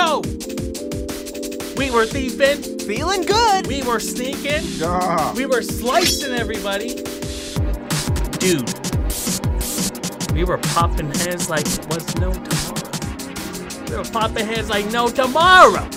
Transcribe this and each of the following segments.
go! We were thieving. Feeling good. We were sneaking. Yeah. We were slicing everybody. Dude. We were popping heads like was no tomorrow. We were popping heads like no tomorrow.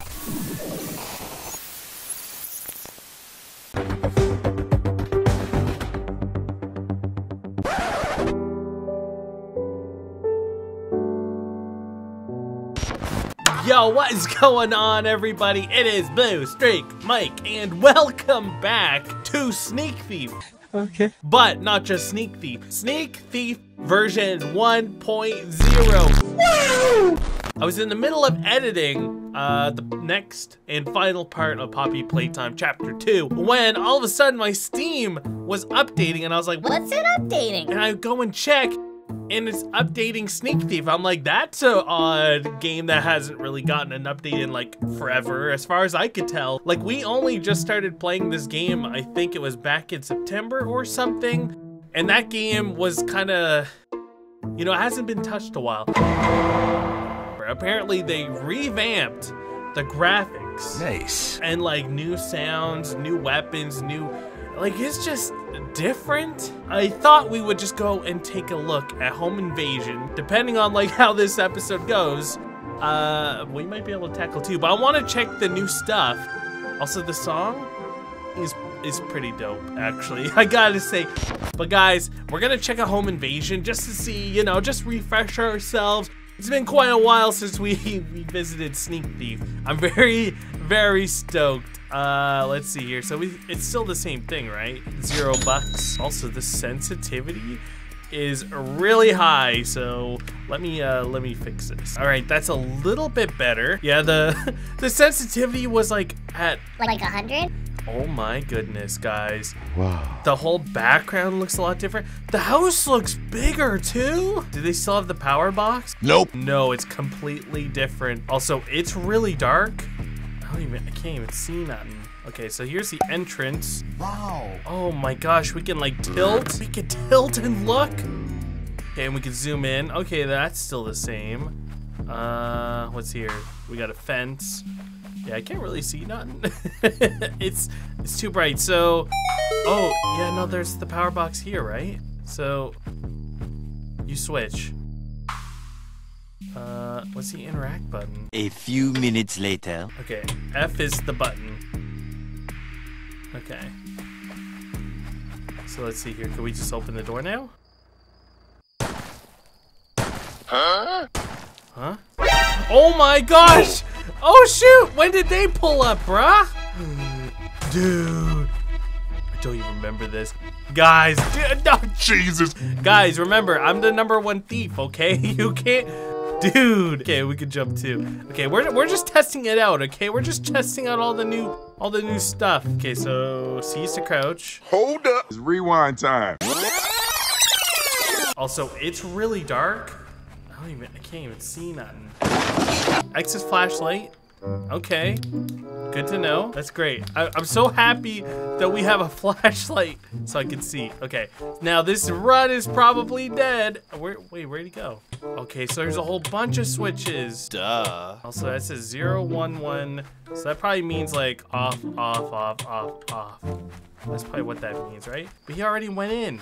Yo, what is going on, everybody? It is Blue Streak Mike, and welcome back to Sneak Thief. Okay. But not just Sneak Thief, Sneak Thief version 1.0. I was in the middle of editing uh, the next and final part of Poppy Playtime Chapter 2 when all of a sudden my Steam was updating, and I was like. What's it updating? And I go and check, and it's updating Sneak Thief. I'm like, that's a odd game that hasn't really gotten an update in like forever, as far as I could tell. Like, we only just started playing this game, I think it was back in September or something. And that game was kind of, you know, it hasn't been touched a while. Apparently, they revamped the graphics Nice. and like new sounds, new weapons, new like it's just different. I thought we would just go and take a look at Home Invasion. Depending on like how this episode goes, uh we might be able to tackle too. But I want to check the new stuff. Also the song is is pretty dope actually. I got to say. But guys, we're to check a Home Invasion just to see, you know, just refresh ourselves. It's been quite a while since we, we visited Sneak Thief. I'm very, very stoked. Uh, let's see here. So we, it's still the same thing, right? Zero bucks. Also, the sensitivity is really high. So let me, uh, let me fix this. All right, that's a little bit better. Yeah, the, the sensitivity was like at, Like a hundred? oh my goodness, guys. Wow. The whole background looks a lot different. The house looks bigger too. Do they still have the power box? Nope. No, it's completely different. Also, it's really dark. I don't even, I can't even see nothing. Okay, so here's the entrance. Wow. Oh my gosh, we can like tilt. We can tilt and look. Okay, and we can zoom in. Okay, that's still the same. Uh, what's here? We got a fence. Yeah, I can't really see nothing. it's it's too bright. So, oh yeah, no, there's the power box here, right? So, you switch. Uh, what's the interact button? A few minutes later. Okay, F is the button. Okay. So let's see here. Can we just open the door now? Huh? Huh? Oh my gosh! Oh shoot! When did they pull up, bruh? Dude. I don't even remember this. Guys, dude, no, Jesus. Guys, remember, I'm the number one thief, okay? You can't. Dude. Okay, we can jump too. Okay, we're, we're just testing it out, okay? We're just testing out all the new all the new stuff. Okay, so cease to crouch. Hold up. It's rewind time. Also, it's really dark. I don't even I can't even see nothing. X is flashlight. Okay. Good to know. That's great. I, I'm so happy that we have a flashlight so I can see. Okay. Now this run is probably dead. Where wait, where'd he go? Okay, so there's a whole bunch of switches. Duh. Also, that says zero one one. So that probably means like off, off, off, off, off. That's probably what that means, right? But he already went in.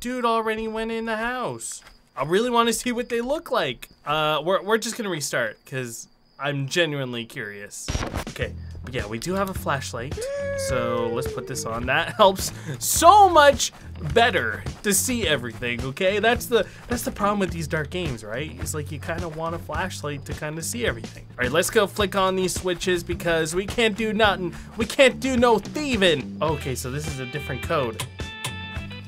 Dude already went in the house. I really want to see what they look like. Uh, we're, we're just gonna restart because I'm genuinely curious. Okay, but yeah, we do have a flashlight. So let's put this on. That helps so much better to see everything, okay? That's the that's the problem with these dark games, right? It's like you kind of want a flashlight to kind of see everything. All right, let's go flick on these switches because we can't do nothing. We can't do no thieving. Okay, so this is a different code.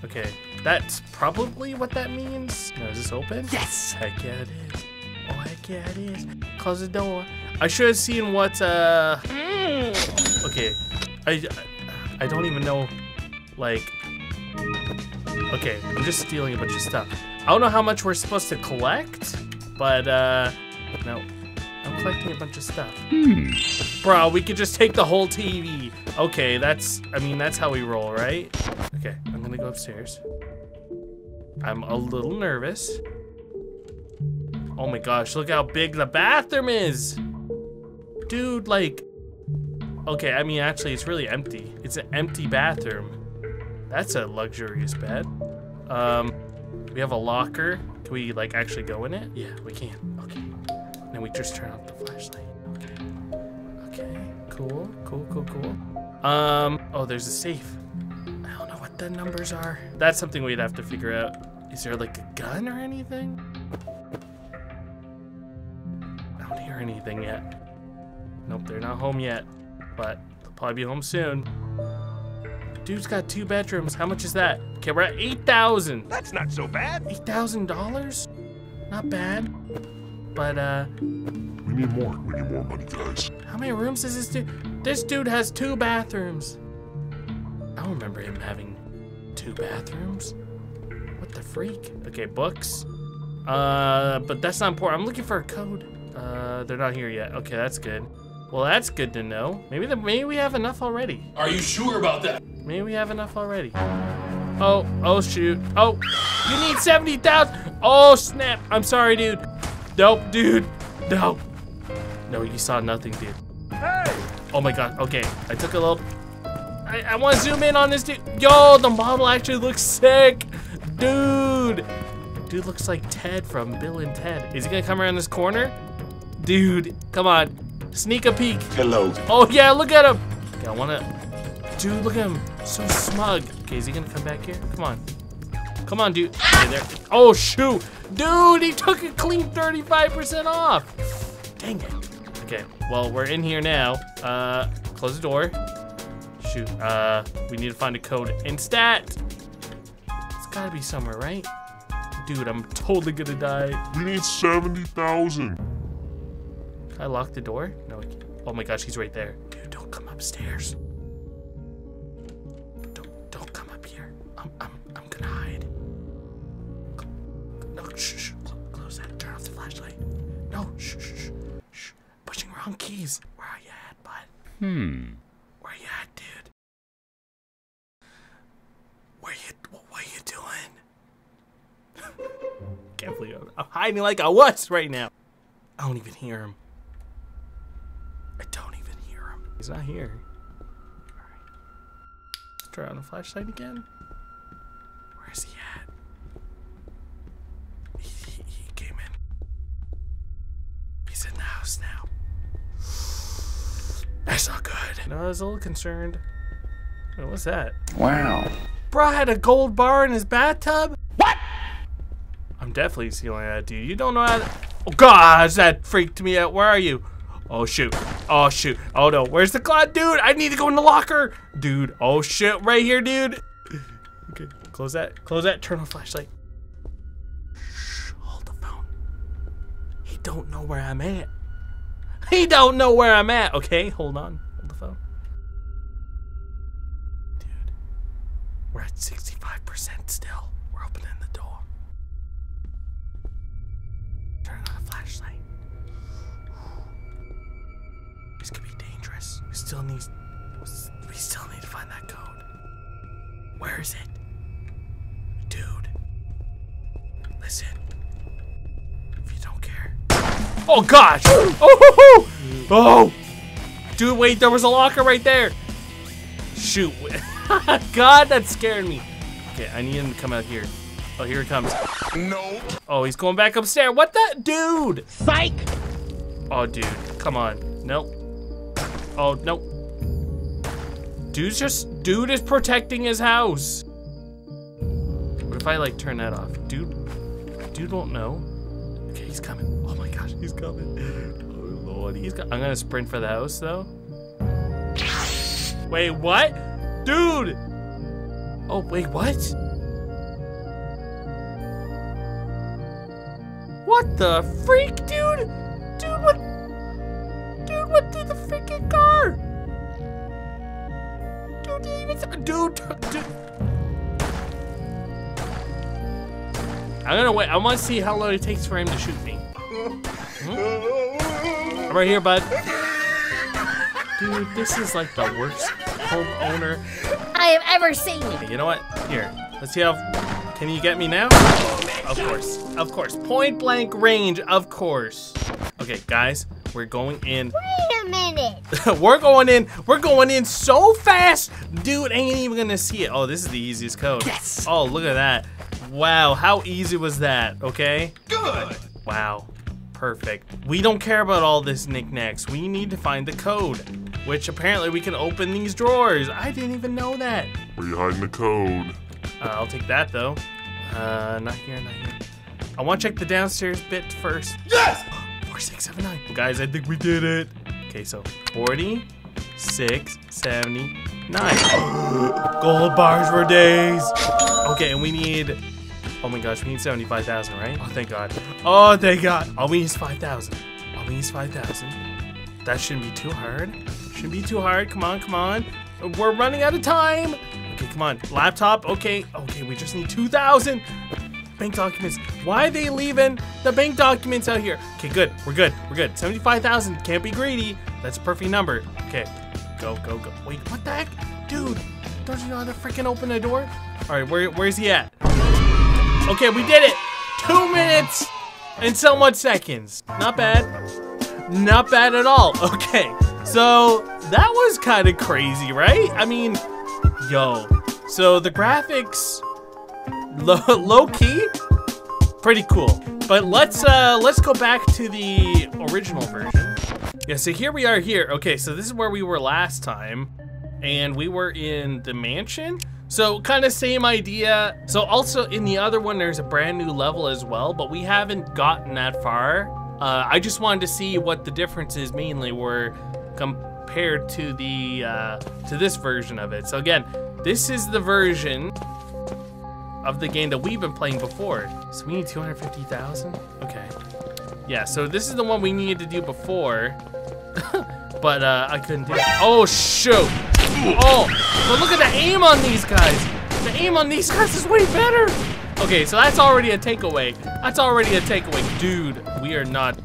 Okay, that's probably what that means. Now, is this open? Yes. Heck yeah, it is. Oh, heck yeah, it is. Close the door. I should have seen what, uh... Okay. I, I don't even know, like... Okay, I'm just stealing a bunch of stuff. I don't know how much we're supposed to collect, but, uh... No. I'm collecting a bunch of stuff. Bro, we could just take the whole TV. Okay, that's, I mean, that's how we roll, right? Okay, I'm gonna go upstairs. I'm a little nervous. Oh my gosh, look how big the bathroom is. Dude, like, okay, I mean, actually, it's really empty. It's an empty bathroom. That's a luxurious bed. Um, we have a locker. Can we, like, actually go in it? Yeah, we can. Okay. Then we just turn off the flashlight. Okay. Okay, cool, cool, cool, cool. Um, oh, there's a safe. I don't know what the numbers are. That's something we'd have to figure out. Is there, like, a gun or anything? Anything yet. Nope, they're not home yet, but they'll probably be home soon. Dude's got two bedrooms. How much is that? Okay, we're at 8,000. That's not so bad. $8,000? Not bad. But, uh, We need more. We need more money, guys. how many rooms does this dude? This dude has two bathrooms. I don't remember him having two bathrooms. What the freak? Okay, books. Uh, but that's not important. I'm looking for a code. Uh, they're not here yet. Okay, that's good. Well, that's good to know. Maybe the, maybe we have enough already. Are you sure about that? Maybe we have enough already. Oh, oh shoot. Oh, you need 70,000. Oh, snap. I'm sorry, dude. Nope, dude. No. No, you saw nothing, dude. Hey! Oh my god. Okay, I took a little... I, I want to zoom in on this dude. Yo, the model actually looks sick. Dude. Dude looks like Ted from Bill and Ted. Is he gonna come around this corner? Dude, come on. Sneak a peek. Hello. Oh yeah, look at him. Okay, I wanna. Dude, look at him. So smug. Okay, is he gonna come back here? Come on. Come on, dude. Okay, there. Oh shoot, dude, he took a clean 35% off. Dang it. Okay, well we're in here now. Uh, close the door. Shoot. Uh, we need to find a code. Instat. It's gotta be somewhere, right? Dude, I'm totally gonna die. We need 70,000. Can I lock the door? No. I can't. Oh my gosh, he's right there. Dude, don't come upstairs. Don't don't come up here. I'm I'm I'm gonna hide. No, shh, shh. Close that. Turn off the flashlight. No, shh, shh, shh. Shh. Pushing wrong keys. Where are you at, bud? Hmm. Where you at, dude? Where you what are you doing? Can't believe I'm, I'm hiding like a wuss right now. I don't even hear him. I don't even hear him. He's not here. Alright. Turn on the flashlight again. Where is he at? He, he, he came in. He's in the house now. That's not good. No, I was a little concerned. What was that? Wow. Bro had a gold bar in his bathtub? What? I'm definitely stealing that, dude. You don't know how to... Oh, gosh, that freaked me out. Where are you? Oh, shoot. Oh, shoot. Oh, no. Where's the cloud? Dude, I need to go in the locker. Dude. Oh, shit. Right here, dude. Okay. Close that. Close that. Turn on flashlight. Shh. Hold the phone. He don't know where I'm at. He don't know where I'm at. Okay, hold on. Hold the phone. Dude. We're at 65% still. We're opening the door. Turn on the flashlight. This could be dangerous. We still need we still need to find that code. Where is it? Dude. Listen. If you don't care. Oh gosh! Oh, oh! Dude, wait, there was a locker right there. Shoot. God, that scared me. Okay, I need him to come out here. Oh, here he comes. No. Oh, he's going back upstairs. What the? Dude! Psych! Oh, dude. Come on. Nope. Oh, nope. Dude's just... Dude is protecting his house. What if I, like, turn that off? Dude... Dude won't know. Okay, he's coming. Oh my gosh, he's coming. Oh, Lord. He's got... I'm gonna sprint for the house, though. Wait, what? Dude! Oh, wait, what? What the freak? Dude, Dude, dude. I'm gonna wait. I want to see how long it takes for him to shoot me. Hmm? I'm right here, bud. Dude, this is like the worst homeowner. I have ever seen. You know what? Here, let's see how. Can you get me now? of course, of course. Point blank range, of course. Okay, guys, we're going in. Wait minute. we're going in. We're going in so fast, dude. Ain't even gonna see it. Oh, this is the easiest code. Yes. Oh, look at that. Wow, how easy was that? Okay. Good. Wow. Perfect. We don't care about all this knickknacks. We need to find the code, which apparently we can open these drawers. I didn't even know that. Where you hiding the code? Uh, I'll take that though. Uh, not here, not here. I want to check the downstairs bit first. Yes. Four, six, seven, nine. Guys, I think we did it. Okay, so 40, 6, 70, 9. Gold bars for days. Okay, and we need. Oh my gosh, we need 75,000, right? Oh, thank God. Oh, thank God. All we need is 5,000. All we need is 5,000. That shouldn't be too hard. Shouldn't be too hard. Come on, come on. We're running out of time. Okay, come on. Laptop. Okay. Okay, we just need 2,000. Bank documents. Why are they leaving the bank documents out here? Okay, good. We're good. We're good. 75,000. Can't be greedy. That's a perfect number. Okay. Go, go, go. Wait, what the heck? Dude, don't you know how to freaking open a door? All right, where, where's he at? Okay, we did it. Two minutes and somewhat seconds. Not bad. Not bad at all. Okay, so that was kind of crazy, right? I mean, yo. So the graphics, low, low key, pretty cool. But let's uh let's go back to the original version. Yeah, so here we are here. Okay, so this is where we were last time, and we were in the mansion. So kind of same idea. So also in the other one, there's a brand new level as well, but we haven't gotten that far. Uh, I just wanted to see what the differences mainly were compared to the uh, to this version of it. So again, this is the version of the game that we've been playing before. So we need 250,000? Okay. Yeah, so this is the one we needed to do before. but uh, I couldn't do it. Oh, shoot. Oh, but look at the aim on these guys. The aim on these guys is way better. Okay, so that's already a takeaway. That's already a takeaway. Dude, we are not...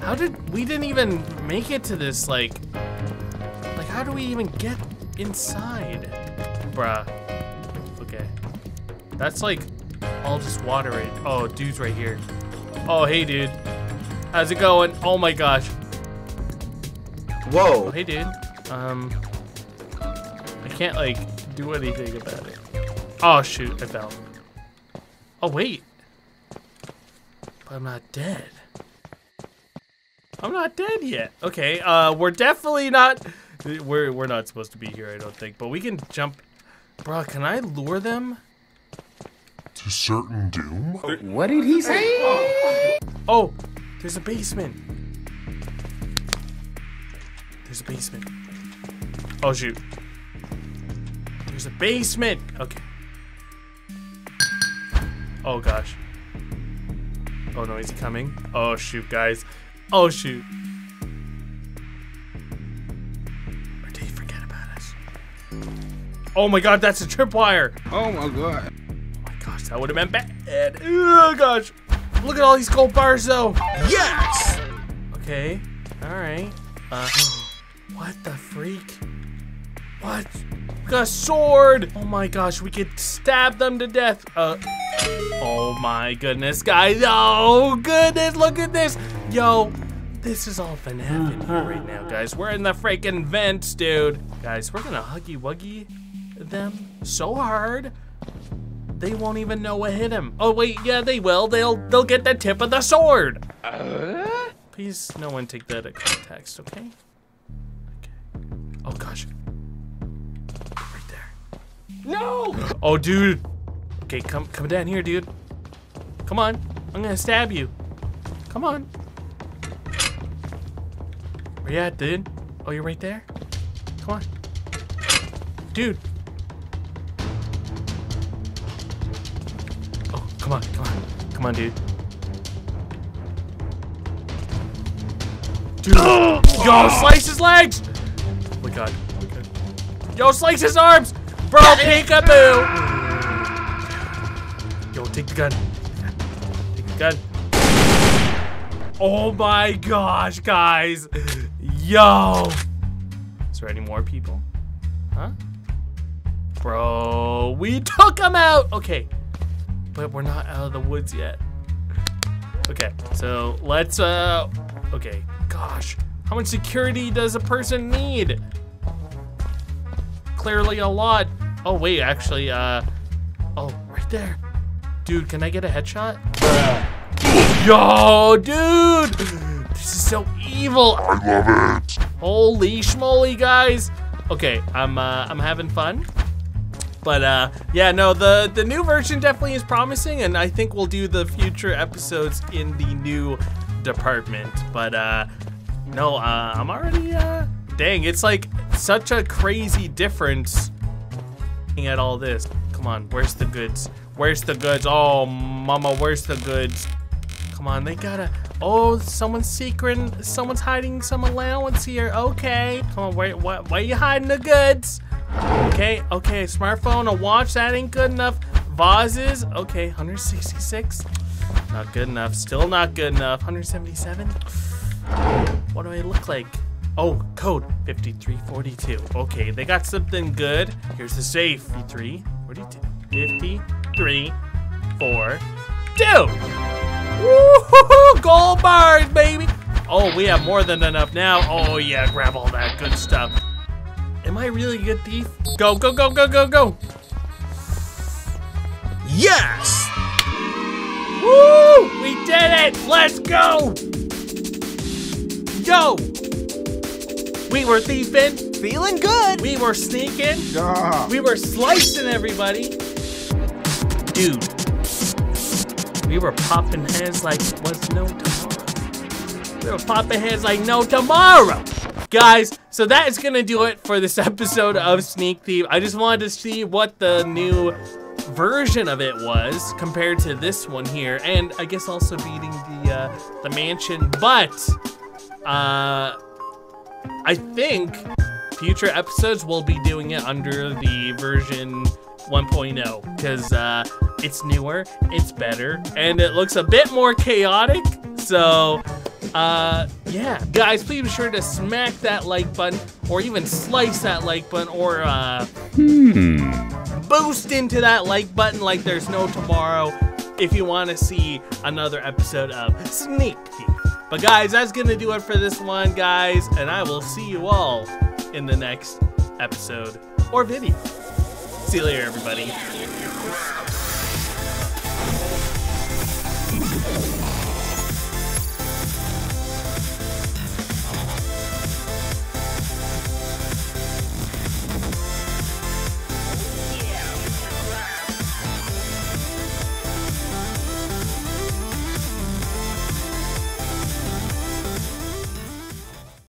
How did... We didn't even make it to this, like... Like, how do we even get inside? Bruh. That's like all just water right. Oh, dude's right here. Oh, hey, dude. How's it going? Oh my gosh. Oh, Whoa. hey, dude. Um, I can't like do anything about it. Oh shoot, I fell. Oh wait. But I'm not dead. I'm not dead yet. Okay, uh, we're definitely not. We're we're not supposed to be here, I don't think. But we can jump. Bro, can I lure them? To certain doom? What did he say? Oh, there's a basement. There's a basement. Oh shoot. There's a basement. Okay. Oh gosh. Oh no, he's coming. Oh shoot, guys. Oh shoot. Or did he forget about us? Oh my god, that's a tripwire. Oh my god. That would have been bad. Oh gosh. Look at all these gold bars though. Yes! Okay. Alright. Uh what the freak? What? A sword! Oh my gosh, we could stab them to death. Uh Oh my goodness, guys. Oh goodness, look at this. Yo, this is all in here right now, guys. We're in the freaking vents, dude. Guys, we're gonna huggy wuggy them so hard they won't even know what hit him. Oh wait, yeah, they will. They'll they'll get the tip of the sword. Please, no one take that at context, okay? Okay. Oh gosh. Right there. No! Oh, dude. Okay, come come down here, dude. Come on. I'm gonna stab you. Come on. Where you at, dude? Oh, you're right there? Come on. Dude. Come on, come on. Come on, dude. Dude. Yo, slice his legs! Oh my god. God. Yo, slice his arms! Bro, peekaboo! Yo, take the gun. Take the gun. Oh my gosh, guys. Yo. Is there any more people? Huh? Bro, we took him out. Okay. But we're not out of the woods yet. Okay, so let's, uh, okay, gosh. How much security does a person need? Clearly a lot. Oh, wait, actually, uh, oh, right there. Dude, can I get a headshot? Yo, dude! This is so evil. I love it. Holy schmoly, guys. Okay, I'm, uh, I'm having fun. But uh, yeah, no, the the new version definitely is promising, and I think we'll do the future episodes in the new department. But uh, no, uh, I'm already uh, dang, it's like such a crazy difference. Looking at all this, come on, where's the goods? Where's the goods? Oh, mama, where's the goods? Come on, they gotta. Oh, someone's secret. Someone's hiding some allowance here. Okay, come on, where, why, why are you hiding the goods? Okay, okay, smartphone, a watch, that ain't good enough. Vases, okay, 166. Not good enough, still not good enough. 177. What do I look like? Oh, code 5342. Okay, they got something good. Here's the safe. 53, 42, 53, 4, 2. Woohoo! Gold bars, baby! Oh, we have more than enough now. Oh, yeah, grab all that good stuff. Am I really a good thief? Go, go, go, go, go, go! Yes! Woo! We did it! Let's go! Yo! We were thieving. Feeling good. We were sneaking. Yeah. We were slicing everybody. Dude. We were popping heads like was no tomorrow. We were popping heads like no tomorrow. Guys, so that is gonna do it for this episode of Sneak Thief. I just wanted to see what the new version of it was compared to this one here, and I guess also beating the uh, the mansion. But uh, I think future episodes will be doing it under the version 1.0 because uh, it's newer, it's better, and it looks a bit more chaotic. So, uh, yeah, guys, please be sure to smack that like button, or even slice that like button, or uh, boost into that like button like there's no tomorrow if you want to see another episode of Sneak Thief. But guys, that's gonna do it for this one, guys, and I will see you all in the next episode or video. See you later, everybody.